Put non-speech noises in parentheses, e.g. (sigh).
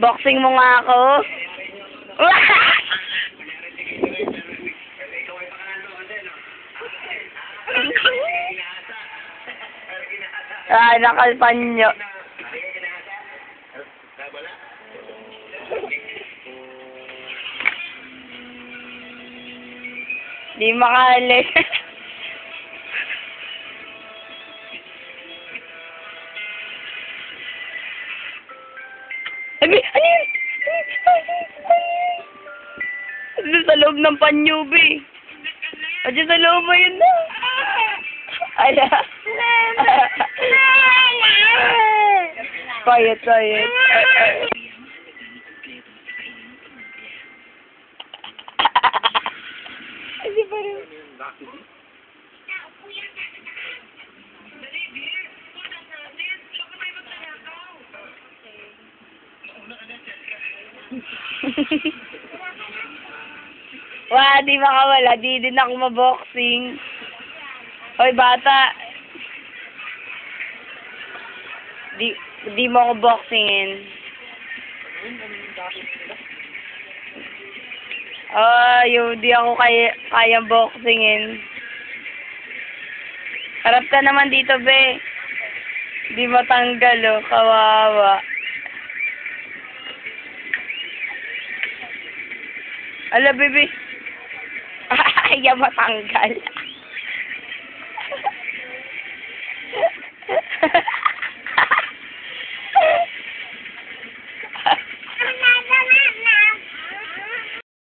Boxing mo nga ako. (laughs) ah, nakalpan nyo. Di makali. (laughs) Abi, ano yun? Ano sa loob ng panyo, be? Diyan sa loob mo yun na. Ala. quiet, quiet. Hindi pa (laughs) Wah, di makawala. Di din ako maboxing. Hoy, bata. Di, di mo ako boxingin. Ah, yung di ako kaya, kaya boxingin. Harap ka naman dito, be. Di matanggal, oh. Kawawa. Ala, bebe. (laughs) Ayaw matanggal.